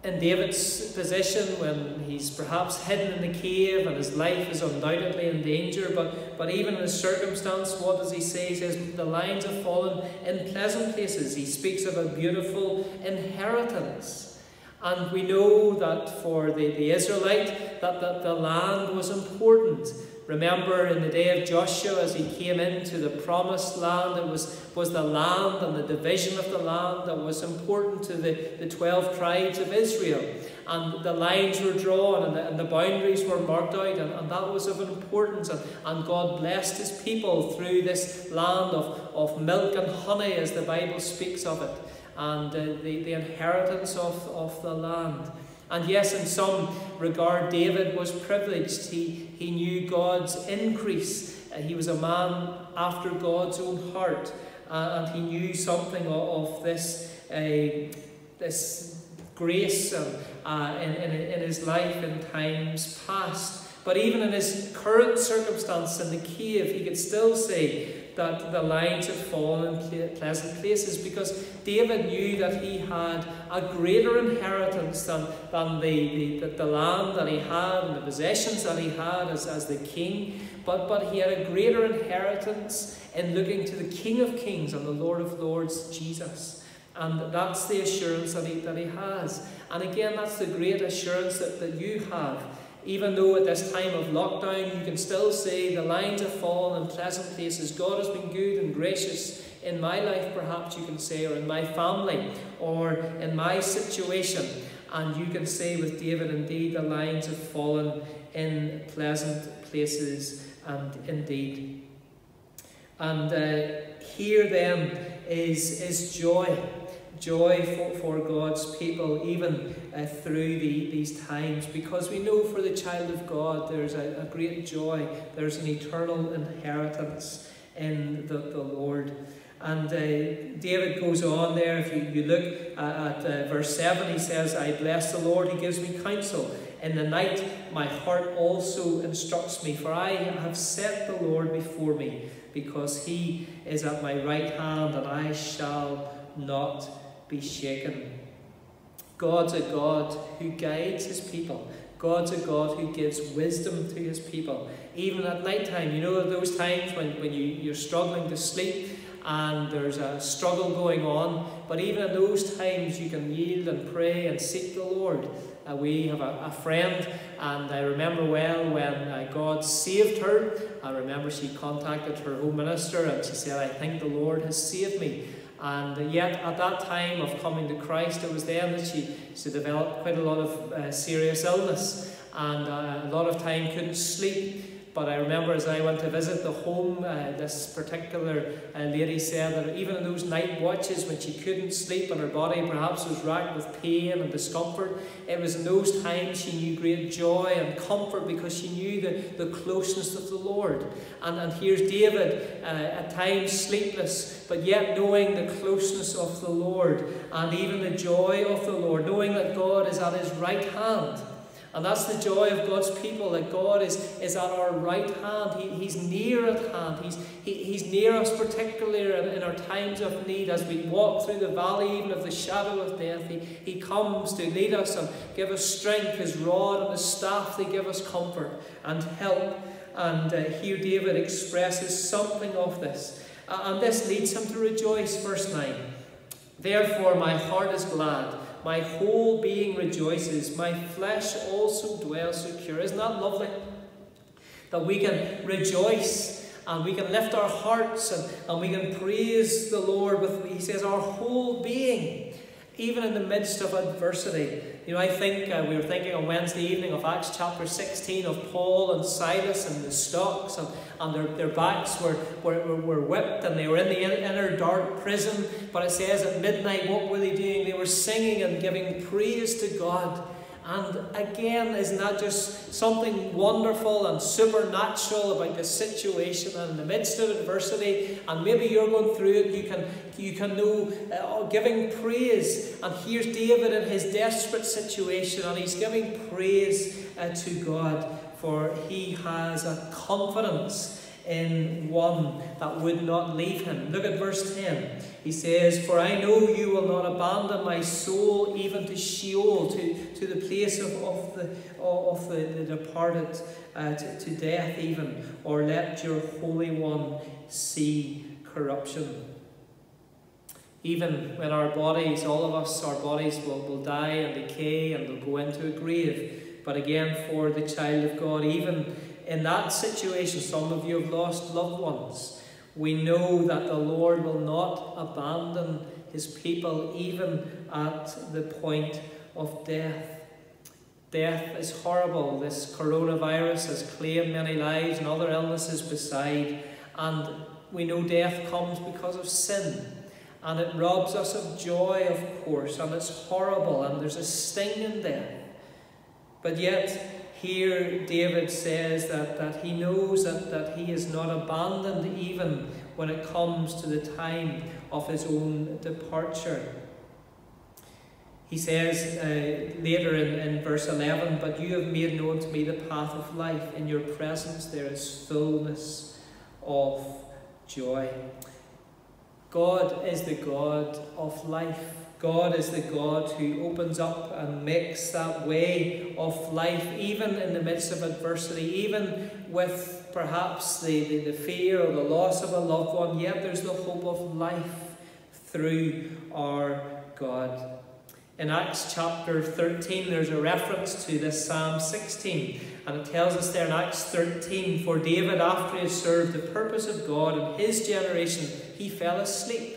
In David's position when he's perhaps hidden in the cave and his life is undoubtedly in danger, but, but even in his circumstance, what does he say? He says, The lines have fallen in pleasant places. He speaks of a beautiful inheritance. And we know that for the, the Israelite, that, that the land was important. Remember in the day of Joshua as he came into the promised land, it was, was the land and the division of the land that was important to the, the 12 tribes of Israel. And the lines were drawn and the, and the boundaries were marked out, and, and that was of importance. And, and God blessed his people through this land of, of milk and honey, as the Bible speaks of it, and uh, the, the inheritance of, of the land. And yes, in some regard, David was privileged. He, he knew God's increase. Uh, he was a man after God's own heart. Uh, and he knew something of, of this, uh, this grace uh, in, in, in his life in times past. But even in his current circumstance in the cave, he could still say, that the lines had fallen in pleasant places because David knew that he had a greater inheritance than, than the, the, the land that he had and the possessions that he had as, as the king. But, but he had a greater inheritance in looking to the King of Kings and the Lord of Lords, Jesus. And that's the assurance that he, that he has. And again, that's the great assurance that, that you have even though at this time of lockdown you can still say the lines have fallen in pleasant places, God has been good and gracious in my life, perhaps you can say, or in my family, or in my situation. And you can say with David, indeed, the lines have fallen in pleasant places, and indeed. And uh, here then is, is joy joy for, for God's people, even uh, through the, these times, because we know for the child of God there's a, a great joy, there's an eternal inheritance in the, the Lord. And uh, David goes on there, if you, you look at, at uh, verse 7, he says, I bless the Lord, he gives me counsel. In the night, my heart also instructs me, for I have set the Lord before me, because he is at my right hand, and I shall not be shaken. God's a God who guides his people. God's a God who gives wisdom to his people. Even at night time, you know those times when, when you, you're struggling to sleep and there's a struggle going on, but even in those times you can yield and pray and seek the Lord. Uh, we have a, a, friend, and I remember well when uh, God saved her. I remember she contacted her home minister and she said, I think the Lord has saved me. And yet, at that time of coming to Christ, it was then that she, she developed quite a lot of uh, serious illness and uh, a lot of time couldn't sleep. But I remember as I went to visit the home, uh, this particular uh, lady said that even in those night watches when she couldn't sleep and her body perhaps was racked with pain and discomfort, it was in those times she knew great joy and comfort because she knew the, the closeness of the Lord. And, and here's David, uh, at times sleepless, but yet knowing the closeness of the Lord and even the joy of the Lord, knowing that God is at his right hand. And that's the joy of God's people, that God is, is at our right hand. He, he's near at hand. He's, he, he's near us, particularly in, in, our times of need. As we walk through the valley even of the shadow of death, he, he comes to lead us and give us strength. His rod and his staff, they give us comfort and help. And uh, here David expresses something of this. Uh, and this leads him to rejoice, verse 9. Therefore my heart is glad my whole being rejoices. My flesh also dwells secure. Isn't that lovely? That we can rejoice and we can lift our hearts and, and we can praise the Lord with, he says, our whole being, even in the midst of adversity. You know, I think uh, we were thinking on Wednesday evening of Acts chapter 16 of Paul and Silas and the stocks, and, and their, their backs were, were, were whipped and they were in the inner dark prison. But it says at midnight, what were they doing? They were singing and giving praise to God. And again, isn't that just something wonderful and supernatural about the situation and in the midst of adversity? And maybe you're going through it, you can, you can know uh, giving praise. And here's David in his desperate situation, and he's giving praise uh, to God, for he has a confidence in one that would not leave him. Look at verse 10. He says, For I know you will not abandon my soul even to Sheol, to, to the place of, of, the, of the, the departed, uh, to, to death even, or let your Holy One see corruption. Even when our bodies, all of us, our bodies will, will die and decay and will go into a grave. But again, for the child of God, even in that situation, some of you have lost loved ones. We know that the Lord will not abandon his people even at the point of death. Death is horrible. This coronavirus has claimed many lives and other illnesses beside. And we know death comes because of sin. And it robs us of joy, of course, and it's horrible, and there's a sting in death. But yet, here David says that, that he knows that, that he is not abandoned even when it comes to the time of his own departure. He says uh, later in, in verse 11, But you have made known to me the path of life. In your presence there is fullness of joy. God is the God of life. God is the God who opens up and makes that way of life, even in the midst of adversity, even with perhaps the, the, the, fear or the loss of a loved one, yet there's the hope of life through our God. In Acts chapter 13, there's a reference to this Psalm 16, and it tells us there in Acts 13 For David, after he had served the purpose of God in his generation, he fell asleep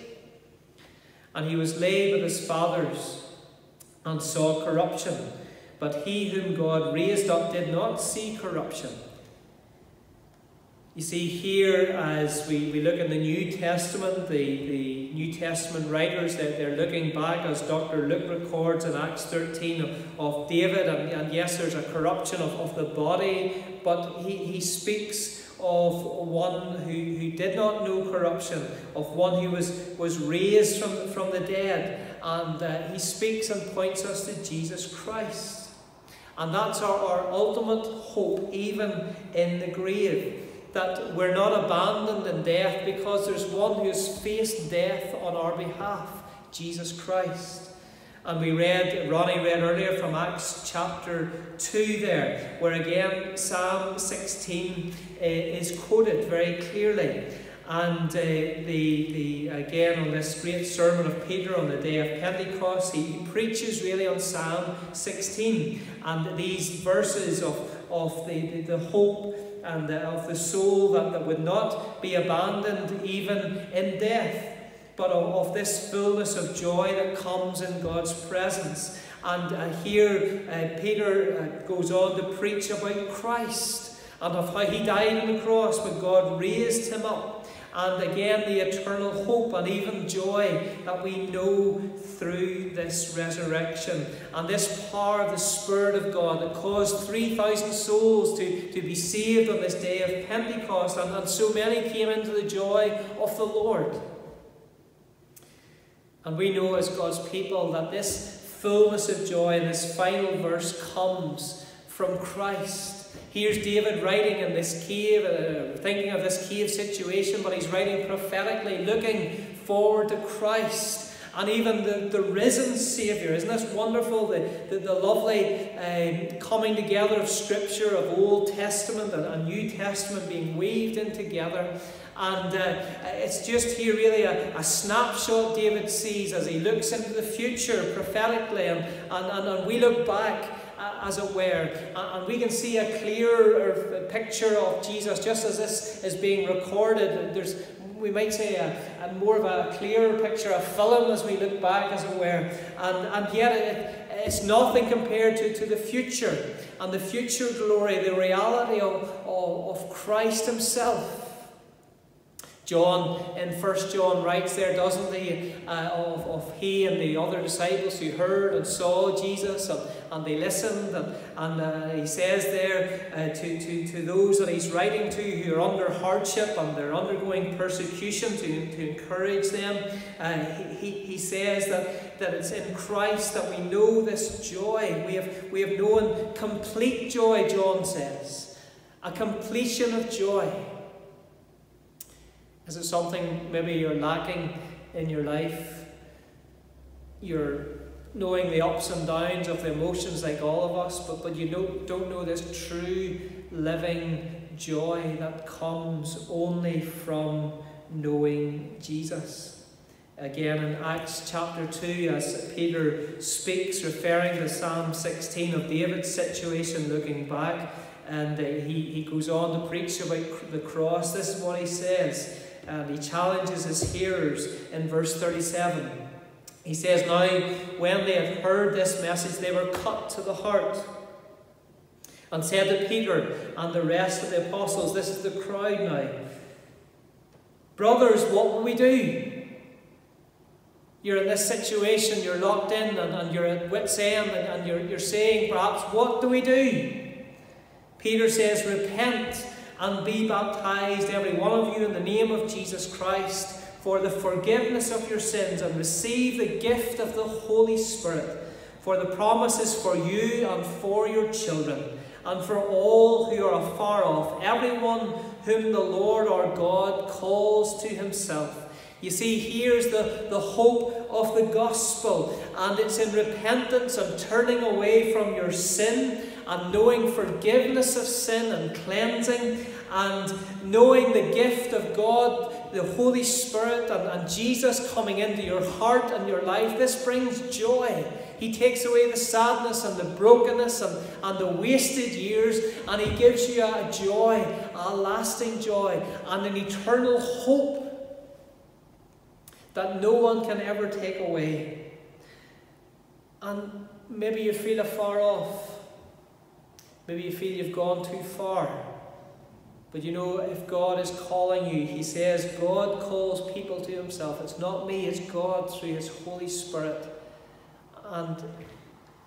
and he was laid with his fathers and saw corruption. But he whom God raised up did not see corruption. You see, here as we, we look in the New Testament, the, the New Testament writers, they're, they're looking back, as Dr. Luke records in Acts 13, of, of David, and, and yes, there's a corruption of, of the body, but he, he speaks of one who, who did not know corruption, of one who was, was raised from, from the dead. And uh, he speaks and points us to Jesus Christ. And that's our, our ultimate hope, even in the grave. That we're not abandoned in death because there's one who has faced death on our behalf Jesus Christ. And we read, Ronnie read earlier from Acts chapter 2 there, where again Psalm 16 uh, is quoted very clearly. And uh, the, the, again, on this great sermon of Peter on the day of Pentecost, he, he preaches really on Psalm 16 and these verses of, of the, the, the hope and the, of the soul that, that would not be abandoned even in death. but of, of this fullness of joy that comes in God's presence. And uh, here uh, Peter uh, goes on to preach about Christ and of how he died on the cross, but God raised him up. And again, the eternal hope and even joy that we know through this resurrection. And this power of the Spirit of God that caused 3,000 souls to, to be saved on this day of Pentecost. And, and so many came into the joy of the Lord. And we know as God's people that this fullness of joy in this final verse comes from Christ. Here's David writing in this cave, uh, thinking of this cave situation, but he's writing prophetically, looking forward to Christ and even the, the risen Saviour. Isn't this wonderful? The, the, the lovely um, coming together of Scripture, of Old Testament and, and New Testament being weaved in together. And uh, it's just here really a, a, snapshot David sees as he looks into the future prophetically. And, and, and, and we look back, as it were, and we can see a clearer uh, picture of Jesus just as this is being recorded. There's we might say, a, a, more of a clearer picture, a film as we look back, as it were. And, and yet it, it's nothing compared to, to the future and the future glory, the reality of, of, of Christ Himself. John in First John writes there, doesn't he, uh, of, of he and the other disciples who heard and saw Jesus and, and they listened. And, and uh, he says there uh, to, to, to those that he's writing to who are under hardship and they're undergoing persecution to, to encourage them. Uh, he, he says that, that it's in Christ that we know this joy. We have, we have known complete joy, John says. A completion of joy. Is it something maybe you're lacking in your life? You're knowing the ups and downs of the emotions like all of us, but, but you know, don't know this true living joy that comes only from knowing Jesus. Again, in Acts chapter 2, as Peter speaks, referring to Psalm 16 of David's situation looking back, and uh, he, he goes on to preach about the cross. This is what he says and he challenges his hearers in verse 37. He says, Now, when they had heard this message, they were cut to the heart and said to Peter and the rest of the apostles, This is the crowd now. Brothers, what will we do? You're in this situation, you're locked in, and, and you're at wit's end, and, and you're, you're saying, perhaps, what do we do? Peter says, Repent and be baptized, every one of you, in the name of Jesus Christ for the forgiveness of your sins and receive the gift of the Holy Spirit. For the promises for you and for your children, and for all who are afar off, everyone whom the Lord our God calls to himself. You see, here's the, the hope of the gospel, and it's in repentance and turning away from your sin and knowing forgiveness of sin and cleansing and knowing the gift of God, the Holy Spirit, and, and Jesus coming into your heart and your life, this brings joy. He takes away the sadness and the brokenness and, and the wasted years, and He gives you a joy, a lasting joy, and an eternal hope that no one can ever take away. And maybe you feel afar off. Maybe you feel you've gone too far. But you know, if God is calling you, He says God calls people to Himself. It's not me, it's God through His Holy Spirit. And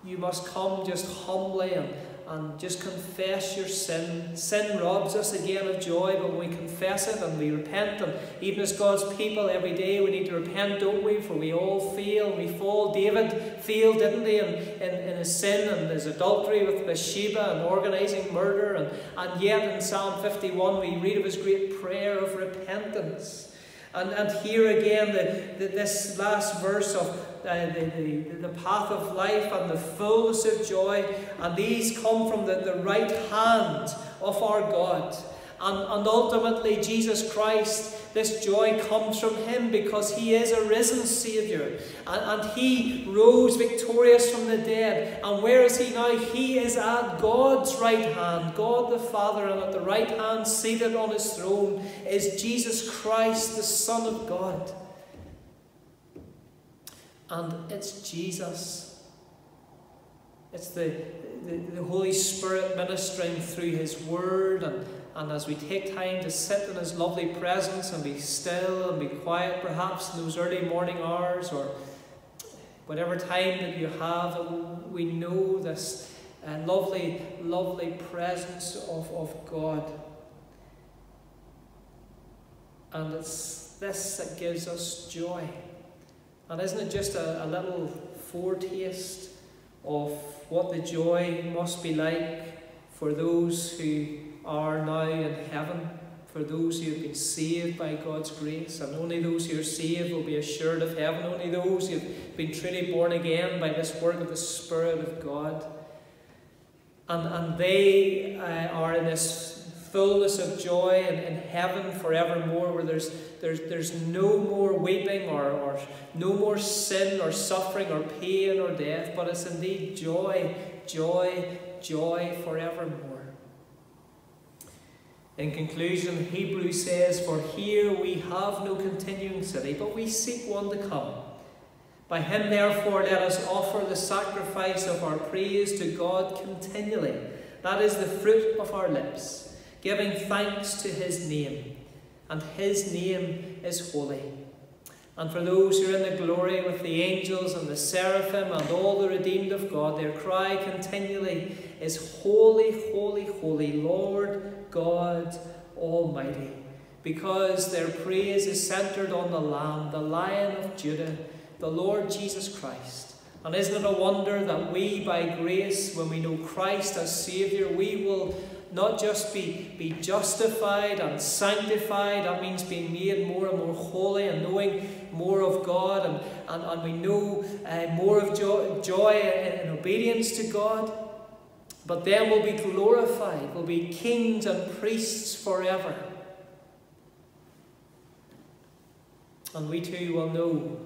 you must come just humbly and and just confess your sin. Sin robs us again of joy, but when we confess it and we repent, and even as God's people every day we need to repent, don't we? For we all fail, we fall. David failed, didn't he, in, in, in his sin and his adultery with Bathsheba and organising murder, and, and yet in Psalm 51 we read of his great prayer of repentance. And, and here again, the, the, this last verse of Uh, the, the, the path of life and the fullness of joy, and these come from the, the right hand of our God. And, and ultimately, Jesus Christ, this joy comes from Him because He is a risen Saviour. And, and He rose victorious from the dead. And where is He now? He is at God's right hand, God the Father, and at the right hand, seated on His throne, is Jesus Christ, the Son of God. And it's Jesus. It's the, the, the Holy Spirit ministering through His Word, and, and as we take time to sit in His lovely presence and be still and be quiet, perhaps in those early morning hours or whatever time that you have, we know this uh, lovely, lovely presence of, of God. And it's this that gives us joy. And isn't it just a, a little foretaste of what the joy must be like for those who are now in heaven, for those who have been saved by God's grace? And only those who are saved will be assured of heaven, only those who have been truly born again by this work of the Spirit of God. And, and they uh, are in this fullness of joy in, in heaven forevermore, where there's, there's, there's no more weeping or, or no more sin or suffering or pain or death, but it's indeed joy, joy, joy forevermore. In conclusion, Hebrews says, For here we have no continuing city, but we seek one to come. By him, therefore, let us offer the sacrifice of our praise to God continually. That is the fruit of our lips giving thanks to his name, and his name is holy. And for those who are in the glory with the angels and the seraphim and all the redeemed of God, their cry continually is Holy, holy, holy, Lord God Almighty. Because their praise is centered on the Lamb, the Lion of Judah, the Lord Jesus Christ. And isn't it a wonder that we, by grace, when we know Christ as Saviour, we will not just be, be justified and sanctified, that means being made more and more holy and knowing more of God, and, and, and we know uh, more of joy, joy and obedience to God. But then we'll be glorified, we'll be kings and priests forever. And we too will know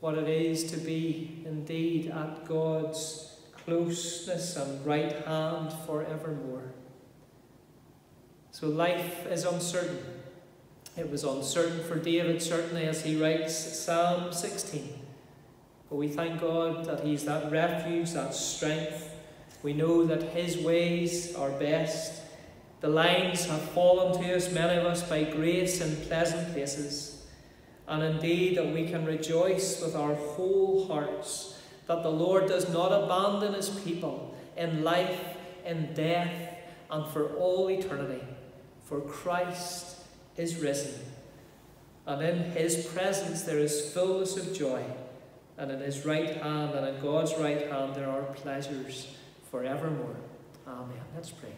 what it is to be indeed at God's closeness and right hand forevermore. So life is uncertain. It was uncertain for David, certainly, as he writes Psalm 16. But we thank God that He's that refuge, that strength. We know that His ways are best. The lines have fallen to us, many of us, by grace in pleasant places. And indeed, that we can rejoice with our whole hearts that the Lord does not abandon His people in life, in death, and for all eternity for Christ is risen, and in his presence there is fullness of joy, and in his right hand and in God's right hand there are pleasures forevermore. Amen. Let's pray.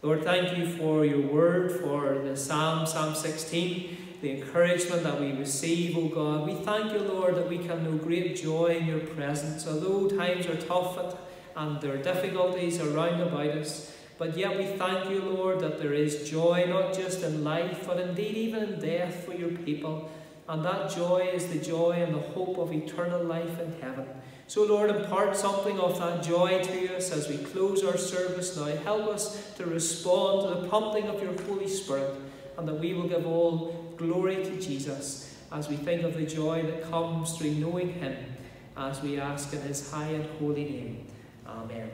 Lord, thank you for your word, for the Psalm, Psalm 16, the encouragement that we receive, O God. We thank you, Lord, that we can know great joy in your presence. Although times are tough and there are difficulties around about us, but yet we thank you, Lord, that there is joy not just in life, but indeed even in death for your people. And that joy is the joy and the hope of eternal life in heaven. So, Lord, impart something of that joy to us as we close our service now. Help us to respond to the prompting of your Holy Spirit, and that we will give all glory to Jesus as we think of the joy that comes through knowing him, as we ask in his high and holy name. Amen.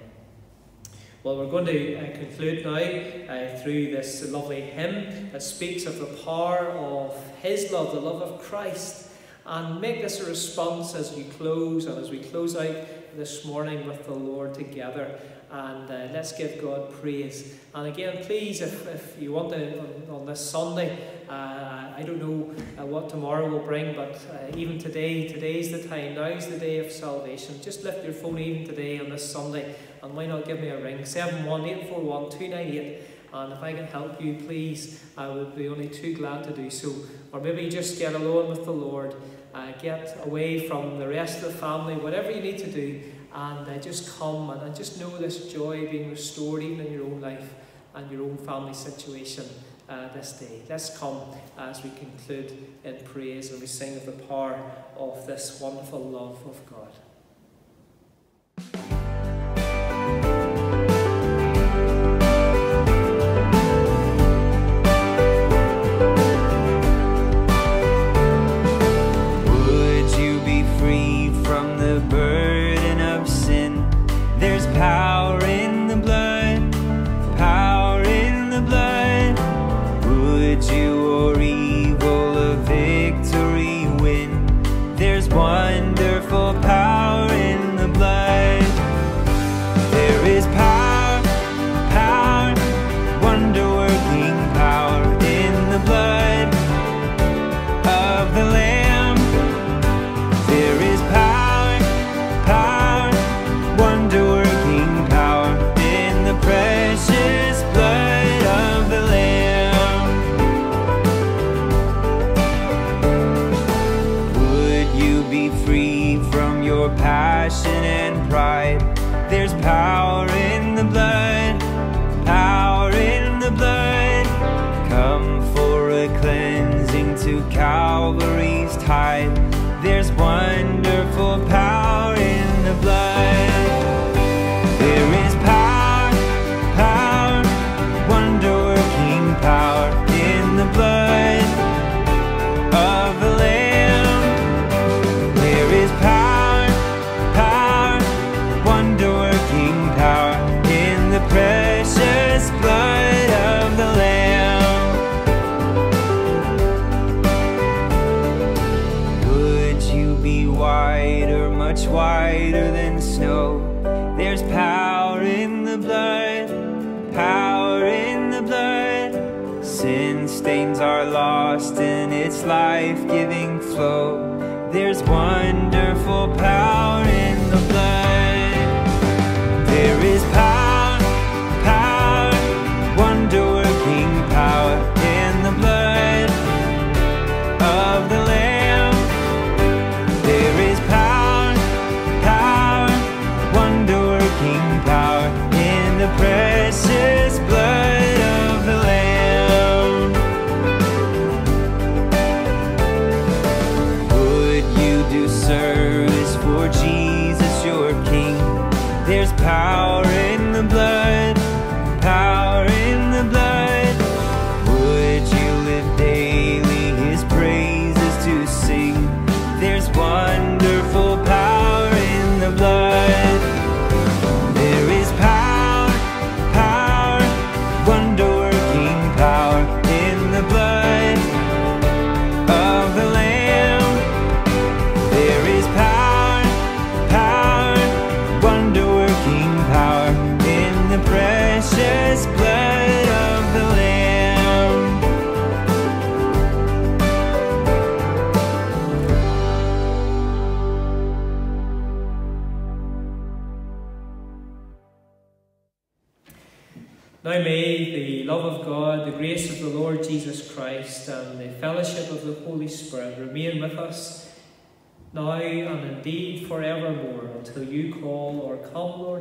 Well, we're going to uh, conclude now uh, through this lovely hymn that speaks of the power of His love, the love of Christ, and make this a response as we close and as we close out this morning with the Lord together. And uh, let's give God praise. And again, please, if, if you want to, on, on this Sunday, uh, I don't know uh, what tomorrow will bring, but uh, even today, today's the time. Now's the day of salvation. Just lift your phone even today on this Sunday and why not give me a ring? 71841 And if I can help you, please, I would be only too glad to do so. Or maybe just get alone with the Lord, uh, get away from the rest of the family, whatever you need to do, and uh, just come and, and just know this joy being restored even in your own life and your own family situation. Uh, this day. Let's come as we conclude in praise and we sing of the power of this wonderful love of God. Indeed